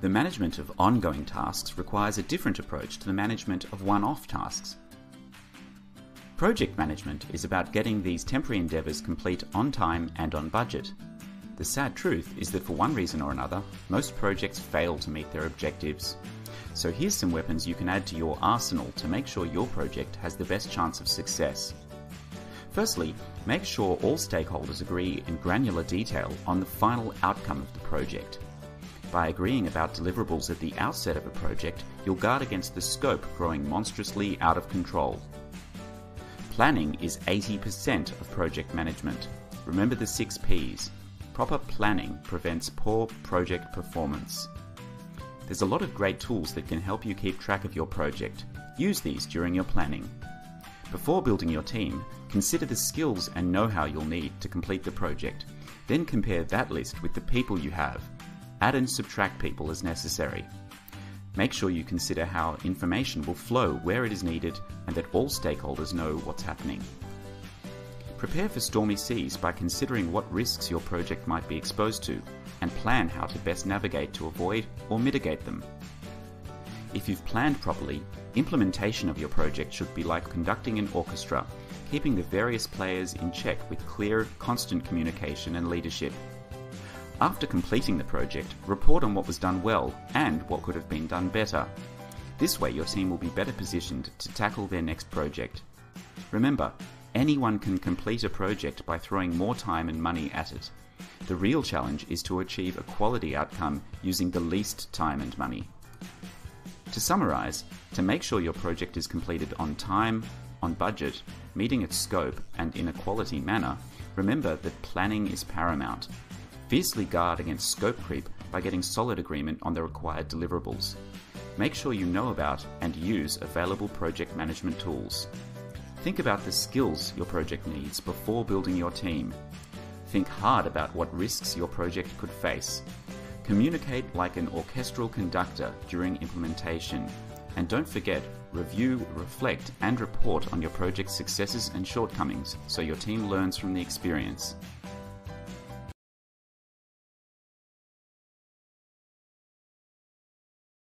The management of ongoing tasks requires a different approach to the management of one off tasks. Project management is about getting these temporary endeavours complete on time and on budget. The sad truth is that for one reason or another, most projects fail to meet their objectives. So here's some weapons you can add to your arsenal to make sure your project has the best chance of success. Firstly, make sure all stakeholders agree in granular detail on the final outcome of the project. By agreeing about deliverables at the outset of a project, you'll guard against the scope growing monstrously out of control. Planning is 80% of project management. Remember the six P's. Proper planning prevents poor project performance. There's a lot of great tools that can help you keep track of your project. Use these during your planning. Before building your team, consider the skills and know-how you'll need to complete the project. Then compare that list with the people you have Add and subtract people as necessary. Make sure you consider how information will flow where it is needed and that all stakeholders know what's happening. Prepare for stormy seas by considering what risks your project might be exposed to and plan how to best navigate to avoid or mitigate them. If you've planned properly, implementation of your project should be like conducting an orchestra, keeping the various players in check with clear, constant communication and leadership. After completing the project, report on what was done well and what could have been done better. This way your team will be better positioned to tackle their next project. Remember, anyone can complete a project by throwing more time and money at it. The real challenge is to achieve a quality outcome using the least time and money. To summarize, to make sure your project is completed on time, on budget, meeting its scope, and in a quality manner, remember that planning is paramount Fiercely guard against scope creep by getting solid agreement on the required deliverables. Make sure you know about and use available project management tools. Think about the skills your project needs before building your team. Think hard about what risks your project could face. Communicate like an orchestral conductor during implementation. And don't forget, review, reflect, and report on your project's successes and shortcomings so your team learns from the experience.